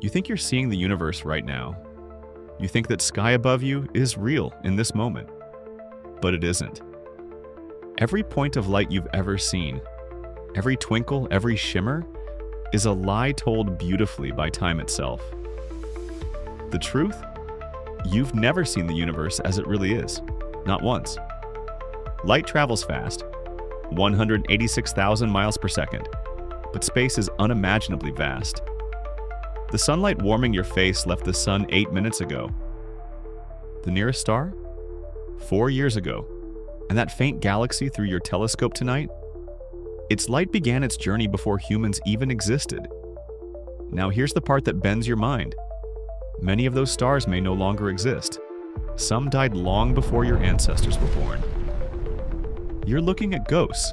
You think you're seeing the universe right now. You think that sky above you is real in this moment. But it isn't. Every point of light you've ever seen, every twinkle, every shimmer, is a lie told beautifully by time itself. The truth? You've never seen the universe as it really is. Not once. Light travels fast, 186,000 miles per second, but space is unimaginably vast. The sunlight warming your face left the sun eight minutes ago. The nearest star? Four years ago. And that faint galaxy through your telescope tonight? Its light began its journey before humans even existed. Now here's the part that bends your mind. Many of those stars may no longer exist. Some died long before your ancestors were born. You're looking at ghosts,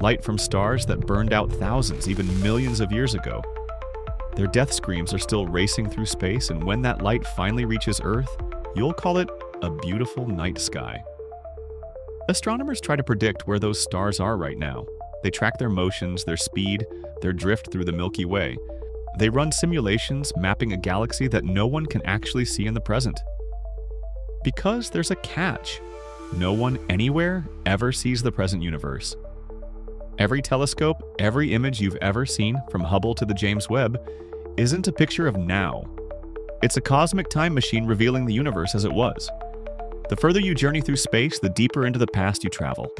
light from stars that burned out thousands, even millions of years ago. Their death screams are still racing through space, and when that light finally reaches Earth, you'll call it a beautiful night sky. Astronomers try to predict where those stars are right now. They track their motions, their speed, their drift through the Milky Way. They run simulations mapping a galaxy that no one can actually see in the present. Because there's a catch. No one anywhere ever sees the present universe. Every telescope, every image you've ever seen, from Hubble to the James Webb, isn't a picture of now. It's a cosmic time machine revealing the universe as it was. The further you journey through space, the deeper into the past you travel.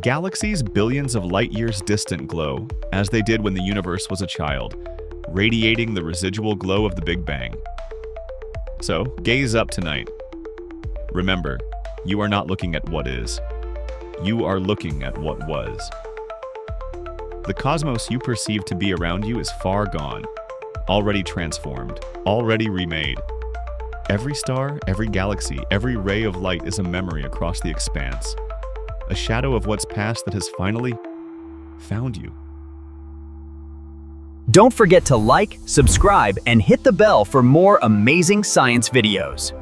Galaxies billions of light years distant glow, as they did when the universe was a child, radiating the residual glow of the Big Bang. So, gaze up tonight. Remember, you are not looking at what is. You are looking at what was. The cosmos you perceive to be around you is far gone, already transformed, already remade. Every star, every galaxy, every ray of light is a memory across the expanse, a shadow of what's past that has finally found you. Don't forget to like, subscribe, and hit the bell for more amazing science videos.